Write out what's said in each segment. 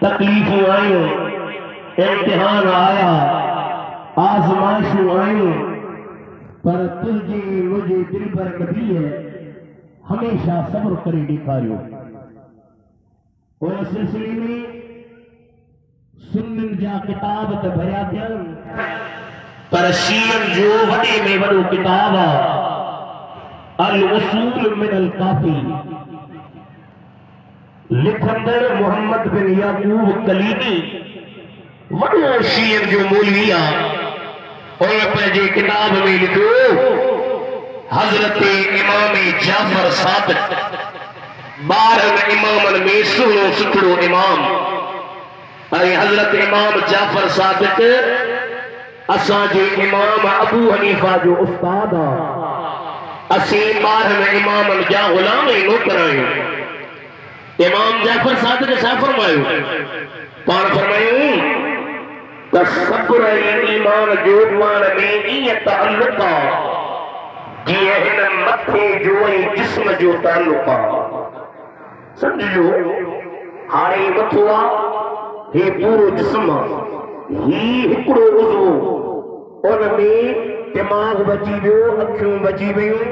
تکلیف آئیں امتحان آیا۔ آزمائش آئیں پر تجھے مجھے دل پر نبی ہے۔ ہمیشہ صبر کرے ڈکھاریو اور سلسلے میں سنن جا کتاب تے بھریا دھیان پر شیعن جو وڈے میں وڈو کتاب الوصول من الکافی لکھندر محمد بن یعقوب کلیمی وڈو شیعن جو مولوی آ اور پہنجے کتاب میں لکھو، حضرت امام جعفر صادق بارہ امام میں سنو سکڑو امام۔ اے حضرت امام جعفر صادق، اساں جے امام ابو حنیفہ جو استاد ہاں، آ اسی بارہ امام جا غلام ہی نوکر آئیں امام جعفر صادق شاہ فرمائیو پان فرمائیو تصبر ایمان جو مان میں یہ تعلقہ جی ہن متھے جو جسم جو تعلقہ سمجھو، ہاڑے متھو ہی پورو جسم، ہی ہکڑو عضو ان میں دماغ بچی ویو، اکھیوں بچی ویوں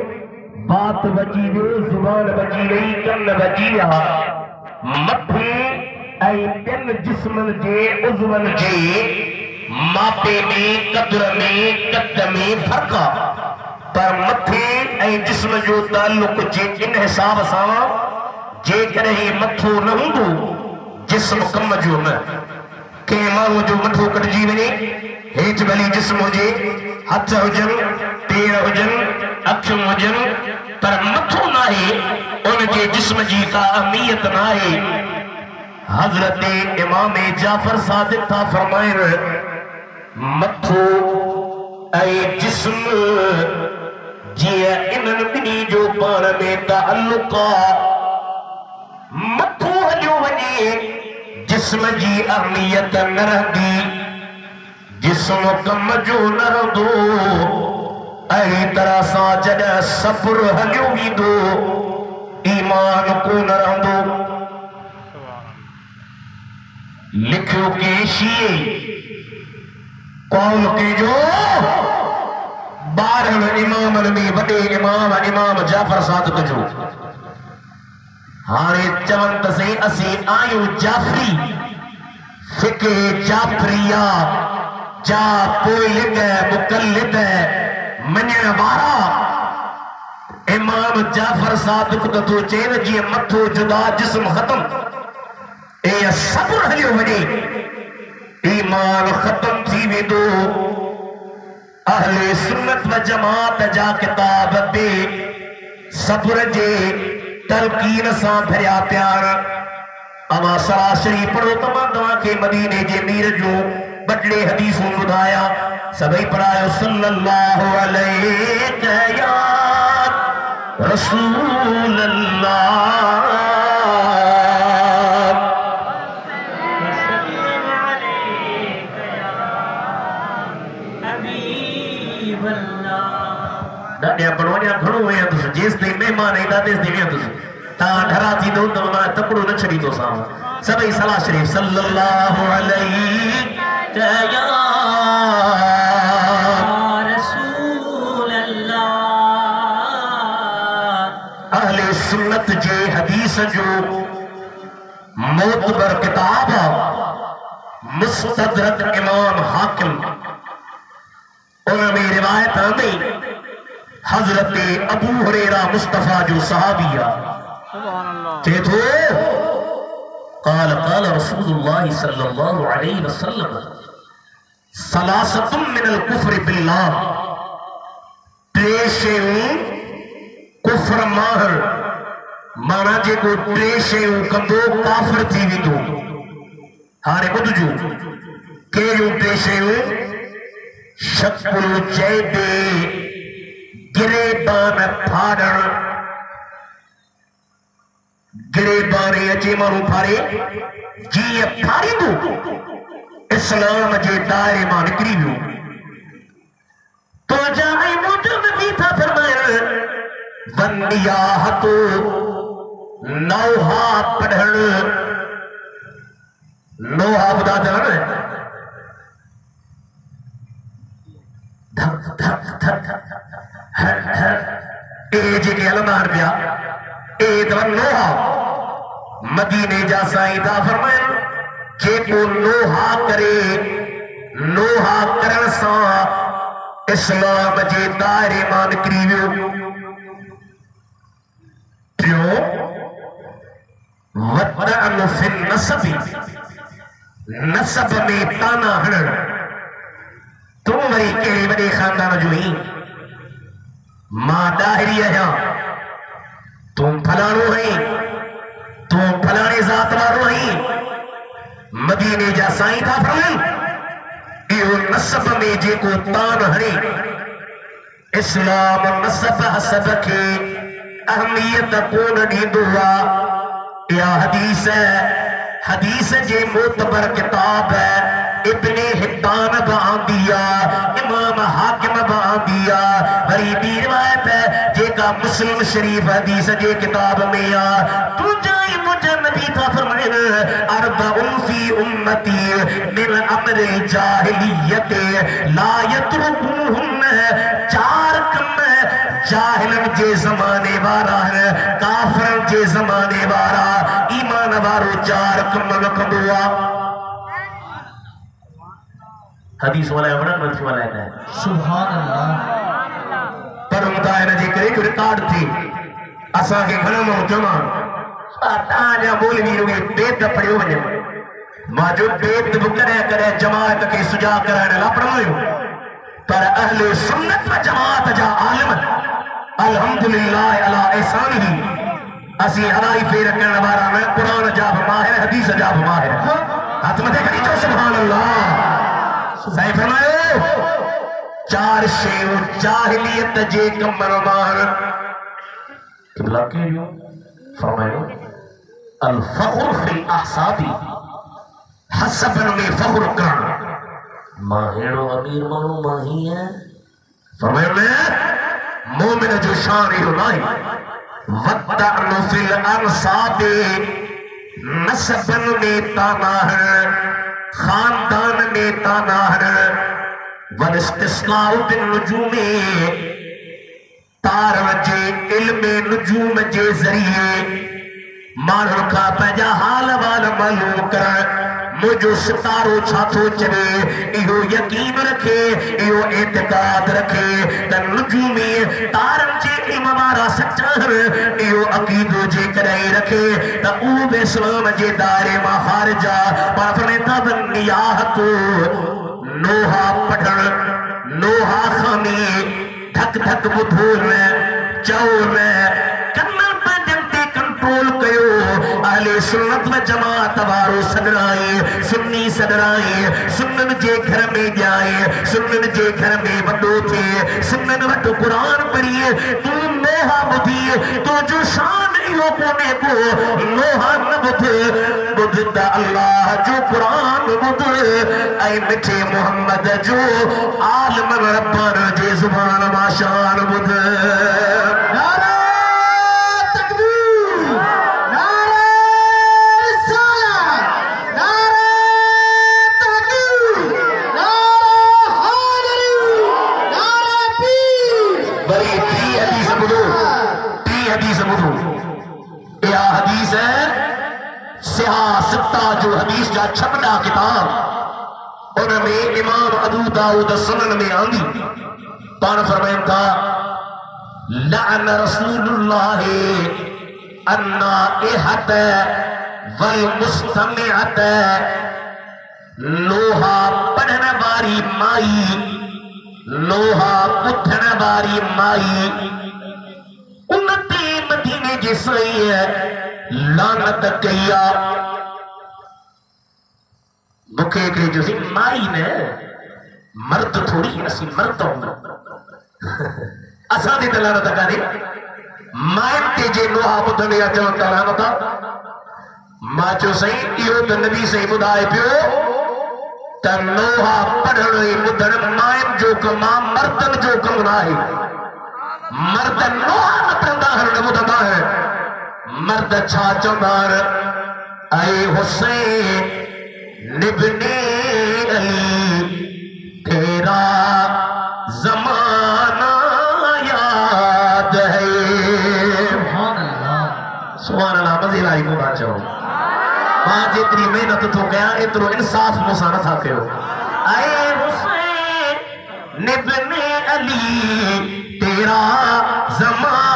بات بچی جو زبان بچی گئی کن بچی رہا متھے اے تن جسمن جے، عضون جے۔ ماپے میں، قدر میں، قد میں فرقا پر متھے اے جسم جو تعلق جے کن حساب ساواں جے کرے متھو نہ ہوندو جسم کم جو نہ۔ کہ مانو جو متھو کٹجی ونے ہیٹ بلی جسم ہوجے ہتھ ہوجن پیر ہوجن اکيون هجن پر مٿو نه آهي ان جي جسم جي ڪا اهميت نه آهي حضرت امام جعفر سادڪ ٿا فرمائن مٿو ۽ جسم جيئن انهن ٻنهي جو پاڻ ۾ تعلق آهي. مٿو هليو وڃي جسم جي اهميت نه رهندي جسم ڪم جو نه رهندو. اہی طرح سا جڑا صبر ہجو بھی دو ایمان کو نہ رہدو لکھو کے شیعے قوم کے جو بارہن امام میں وڈے امام امام جعفر صادق جو۔ ہانے چونت سے اسی آئیو جعفری، فقہ جعفریہ، جا پوئلد مقلد منین وارا امام جعفر صادق تو چین جی متھو جدا جسم ختم اے صبر ہلیو وجے ایمان ختم تھی ویدو اہل سنت و جماعت جا کتاب بے صبر جے تلقین ساں بھریا پیار اما سراشری پڑھو تمام دعا کے مدینے جے میر جو بٹلے حدیث میں بدھایا سبھی پڑھایا صلی اللہ علیہ یا رسول اللہ۔ ڈاڈیا پڑھوانیا گھڑو ہوئے ہیں تس جیس دے تے مہمان ایندا تیس دی ویا تس تا دھرا تھی دو تما تکڑو نچھری دو ساں۔ سا صلاح شریف صلی اللہ علیہ سکتا سنت جے حدیث جو موتبر کتاب مستدرک امام حاکم انہوں روایت آمین حضرت ابو حریرہ مصطفیٰ جو صحابیہ کہتو قال قال رسول الله صلى الله عليه وسلم ثلاثه من الكفر بالله تريشن كفر ماهر مانا جي کو تريشن كندو کافر تي ويندو هاري بدو جو كيريو تريشن شك الجيب گريبان فادر پھاڑن گریبان اچے مانو پھاڑے۔ جی پھاڑی دو اسلام جے دائرے مان نکری ویو تو جائے موجود بھی تھا فرمائے بندیا ہتو نوہا پڑھن۔ نوحا بدا چلا نا۔ دھک دھک دھک ہر ہر اے جی کے علمان پیا اے تو نوحا مدینے جا سائیں فرمائن کہ کو نوحا کرے نوحا کرن سا اسلام جے دائرے مان کریویو۔ کیوں وَدَعَنُ فِي النَّسَبِ نسب میں تانا ہنر۔ تم وری کہڑی وڈے خاندان جو ہی ماں داہری ہے تم پھلانو ہیں۔ تم پھلانے ذات مارو ہیں مدینے جا سائیں تھا فرمن ایو نسب میں جے کو تان ہنے۔ اسلام نسب حسب کے اہمیت کون ڈیندو ہوا۔ یا حدیث ہے۔ حدیث جے معتبر کتاب ہے۔ ابن حبان بان دیا امام حاکم بان دیا غریبی روایت ہے۔ جے کا مسلم شریف حدیث جے کتاب میں آ۔ تو جائی مجھے نبی تھا فرمائن اربعن فی امتی من امر الجاہلیت لا یترکوہن چار کم جاہلن جے زمانے وارا ہے کافرن جے زمانے وارا ایمان وارو چار کم لکھدوا. حدیث والا ہے ونن منفی والا ہے۔ سبحان اللہ۔ پر مطائنہ جے کرے جو ریکارڈ تھی۔ اسا کے گھنا مو جمع آتاں جا مولوی روگے بیت دا پڑیو وجہ ماں بیت بکرے کرے، جماعت کے سجا کرانے لا پڑھوئے۔ پر اہل سنت و جماعت جا عالم۔ الحمدللہ علی احسان ہی اسی ہلائی پیر کرنے بارا میں قرآن جاب ماہر حدیث جاب ماہر ہاتھ میں دیکھ جو سبحان اللہ۔ صحیح فرمائے۔ چار شیو جاہلیت جے کمر ماہر قبلہ کے جو فرمائے۔ الفخر فی الاحسابی حسبن میں فخر کرنا ماہیڑو امیر مانو ماہی ہے فرمائے میں مومن جو ہی نہیں وَدَعْنُ فِي الْأَنصَابِ نسبن میں تانا ہے خاندان میں تانا ہے. وَالْإِسْتِسْقَاءُ بِالنُّجُومِ. تارن جے علم نجوم جے ذریعے. مانن کا پجا حال وال معلوم کر مجھو ستارو چھاتو چلے، ایہو یقین رکھے، ایہو اعتقاد رکھے۔ تن نجومی تارن جے علم مارا سچا ہے ایہو عقیدو جے کرائی رکھے۔ تا اوب اسلام جے دارے ما خارجا پر فرمیتا بن نیاہتو نوحا پڑھن نوحا خامی، دھک دھک بدھول میں چاؤ میں کنن پہ جنتے کنٹرول کیو اہل سنت و جماعت وارو صدرائیں سنی صدرائیں سنن جے گھر میں جائیں سنن جے گھر میں وڈو تھے، سنن وڈو قرآن پڑھئے تو نوحا بدھی، تو جو شان ایو کونے کو نوحا نبدھ بدھ دا اللہ جو قرآن بدھ، اے مٹھے محمد جو عالم ربان جے زبان ما شان جو حدیث کتاب۔ ان میں امام ابو داؤد سنن میں آندی۔ پان فرمائن تھا، لعن رسول اللہ النائحت والمستمعت لوہا پڑھن باری مائی، لوہا پتھن باری مائی۔ انتی مدینے جسائی ہے لانت کیا۔ مکھے کے جو سی مائی نے، مرد تھوڑی، اسی مرد ہوں اساں دی دلالت کرے مائن تے جے لوہا بدھن یا جون دلالت ماں جو صحیح ایو تے نبی صحیح بدھائے پیو۔ تے لوہا پڑھن ای بدھن مائن جو کما مردن جو کم راہی مردن لوہا نہ پڑھندا ہے نہ ہے مرد چھا چندار اے حسین نبنے علی تیرا زمانہ یاد ہے۔ سبحان اللہ سبحان اللہ مزید آئی کو بات چاہو ماں جتنی محنت تو گیا اترو انصاف مسانہ تھا کہ ہو۔ اے حسین ابن علی، تیرا زمانہ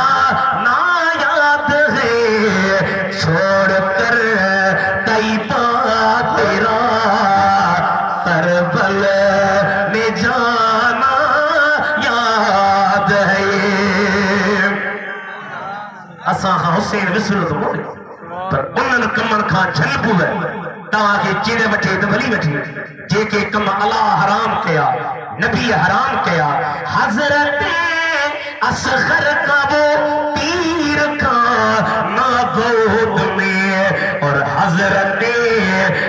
کمن کھا جھل پوے تاں کے چیڑے بٹھے تے بھلی بٹھی جے کے کم اللہ حرام کیا، نبی حرام کیا۔ حضرت اصغر کا وہ پیر کا نابود میں۔ اور حضرت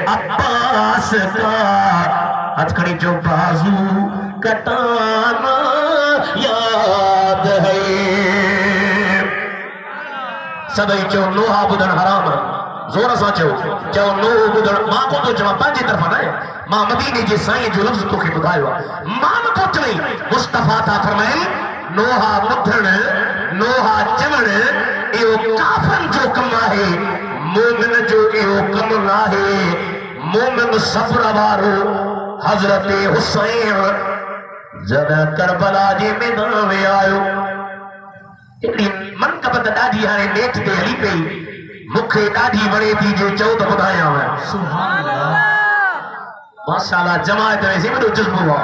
عباس کا ہتھکڑی جو بازو کٹانا یاد ہے۔ سدائی چو نوحا بدن حرام ہے۔ زور ساچو چھو نو بدر ماں کو تو جواب پانجی طرف آنا ہے؟ ماں مدینی جی سائیں جو لفظ تو کے بدایو ماں کو چئی مصطفیٰ تا فرمائے نوہا مدھن نوہا چمن، ایو کافن جو کم ہے مومن جو ایو کم نہ مومن صبر وارو، حضرت حسین، جب کربلا جے میدان میں آیو۔ ایکڑی من کا پتہ دا ڈاڈی ہانے نیٹ دے علی پہی مکھے ڈاڑھی بڑے تھی جو چودہ بدھائی آمائے سبحان اللہ۔ ماشاءاللہ جماعت میں سے مجھو جذب ہوا۔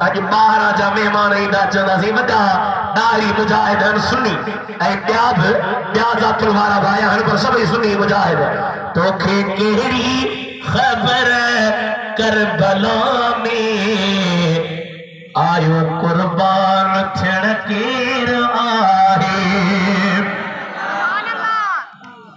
تاکہ باہرہ جا مہمان ہی دا چندہ سے مجھا ڈاڑھی مجاہد ہن سنی۔ اے بیاب بیاب ذات روحارا بھائی ہن پر سب ہی سنی مجاہد تو کھے کہری خبر کربلا میں آئیو قربان تھڑکیر آئیو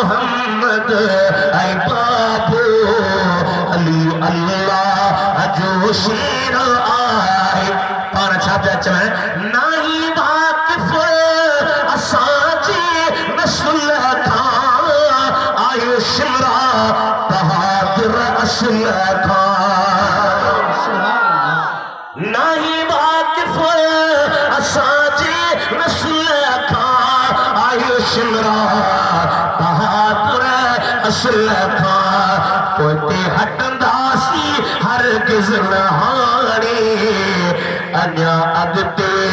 Muhammad, I'm Papa.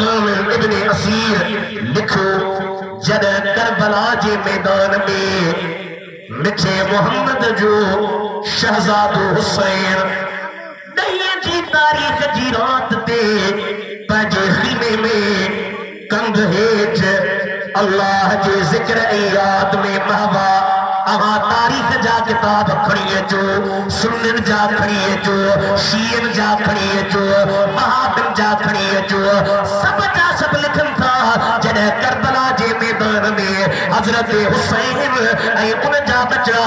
حکیم ابن عصیر لکھو جد کربلا جے میدان میں مٹھے محمد جو شہزاد حسین نہیں جی تاریخ جی رات تے پہجے خیمے میں کندھ ہیچ اللہ جے ذکر ایاد میں مہوا اہاں تاریخ جا کتاب کھڑیے ہے جو، سنن جا کھڑیے ہے جو، شیعن جا کھڑیے ہے جو بہادن جا کھڑیے ہے جو، سب جا سب لکھن تھا۔ جنہ کربلا جے میدان میں حضرت حسین، اے ان جا بچا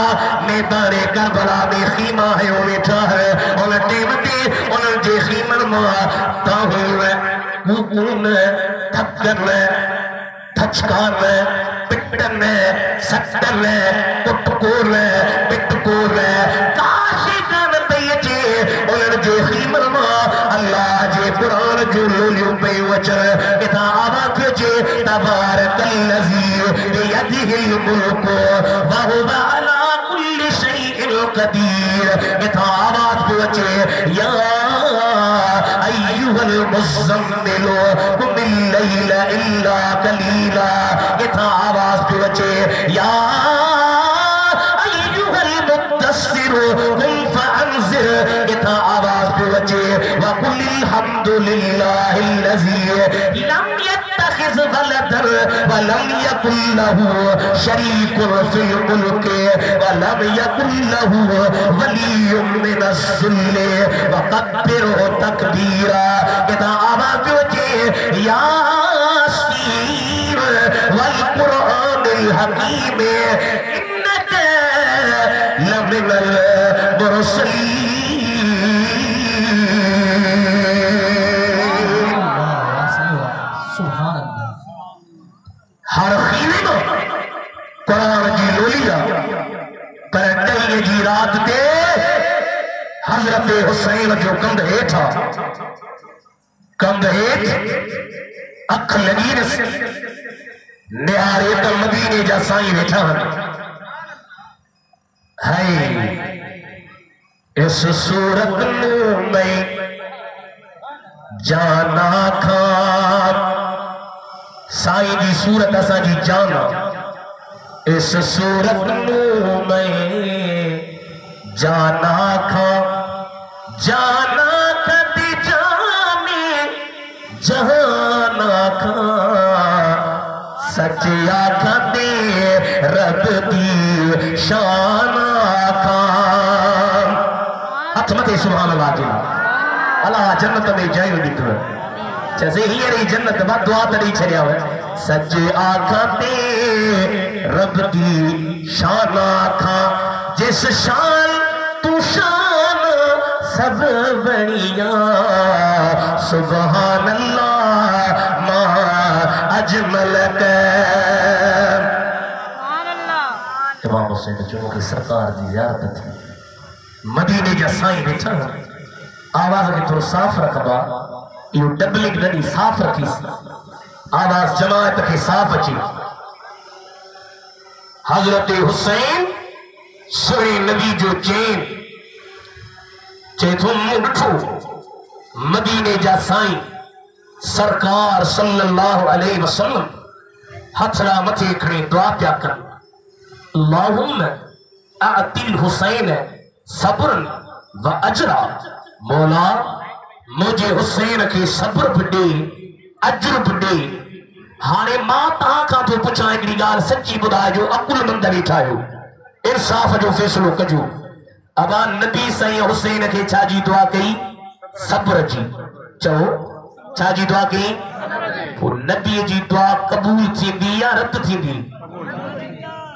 میدان کربلا میں خیمہ ہے، وہ بیٹھا ہے۔ ان ٹیمتے ان جے خیمہ ماں تاہوں ہے مکون ہے؟ تھکر ہے تھچکار ہے پڑن لے سکر لے پٹ کور لے پٹ کاشی کان پیچے جی اولن جو خیمل ما اللہ جے قرآن جو لولیو پئی وچر۔ کتا آوا کے جے جی، تبارک اللذی بیدہ الملک، وہو علا کل شیئر قدیر۔ کتا آواز پوچے یا ایوہ المزملو کم اللیل اللہ کلیلہ کتا تھا بچے یا آواز پہ وچے وقل الحمدللہ اللذی لم يتخذ ولدا ولم يكن له شريك في الملك ولم يكن له ولي من الذل. وقدره تكبيرا كده آواز پہ وجه ياسين والقرآن الحكيم إنك لمن المرسلين. سبحان اللہ. ہر خینے میں قرآن جی لولیا پر جی رات دے حضرت حسین جو کند ہیٹھا کند ہیٹھ اکھ لگی نس نہارے تا مدینے جا سائیں بیٹھا ہے اس صورت میں جانا کھان سائیں دی صورت اسا جی جانا۔ اس صورت میں جانا کھا۔ جانا رب دی شانا کھا متے سبحان اللہ جی۔ اللہ جنت میں جائیں نکل جیسے ہی رہی جنت بعد دعا تڑی چھڑیا ہوئے۔ سچ آنکھا تے رب دی شان آنکھا جس شان تو شان سب بڑیا سبحان اللہ، ما اجمل کر حسین چونکہ کی سرکار دی زیارت تھی۔ مدینے جا سائیں بیٹھا آواز کے تو صاف رکھبا یہ ڈبلنگ ننی صاف رکھی۔ سی آواز جماعت کے صاف اچھی حضرت حسین سوری نبی جو چین چیتھوں مٹھو مدینے جا سائیں۔ سرکار صلی اللہ علیہ وسلم ہتھڑا متھے کھڑے، دعا پیا کر اللہم اعتل حسین صبرن و اجرا۔ مولا، مجھے حسین کے صبر بڑے اجر بڑے ہانے ماں تاں کا تو پچھا ایک گال سچی بدا جو، اکل مند بیٹھا ہو انصاف جو فیصلو کجو۔ ابا نبی سائیں حسین کے چھا جی دعا کئی، صبر جی۔ چہو چھا جی دعا کئی۔ وہ نبی جی دعا قبول تھی دی یا رد تھی دی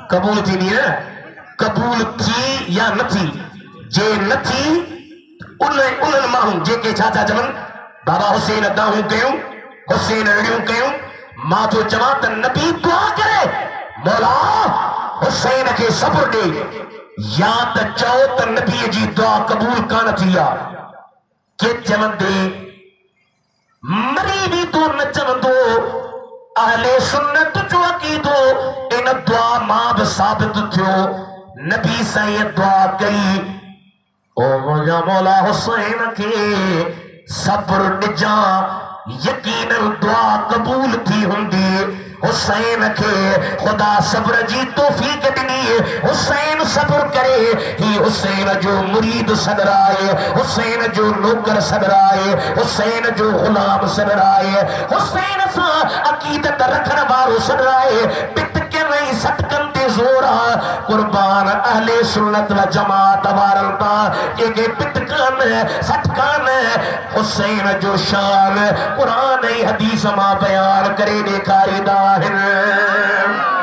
قبول تھی دی نا قبول تھی یا نہ تھی جے نہ تھی انہیں انہیں ماہوں جے کے چھا چھا جمن، بابا حسین داہوں کہوں، حسین رڑیوں کہوں۔ ماں تو جماعت نبی دعا کرے، مولا حسین کے صبر دے۔ یا تا چاہو تا نبی جی دعا قبول کانا تھیا کہ جمن دے، مری بھی تو نہ جمن دو۔ اہل سنت جو عقیدو، ان دعا ماں ثابت تھیو۔ نبی سائیں دعا کئی۔ او مجھا مولا حسین کے صبر نجا یقین دعا قبول تھی ہندی حسین کے خدا صبر جی توفیق دنی حسین صبر کرے، ہی حسین جو مرید صدر آئے، حسین جو نوکر صدر آئے، حسین جو غلام صدر آئے۔ حسین سا عقیدت رکھن بارو صدر آئے۔ پت کے نہیں سٹکن تے زورا قربان اہل سنت و جماعت وارلتا ایک پتکان سٹکان حسین جو شان قرآن حدیث ما بیان کرے دیکھاری دار I Hare